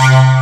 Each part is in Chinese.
you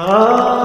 啊。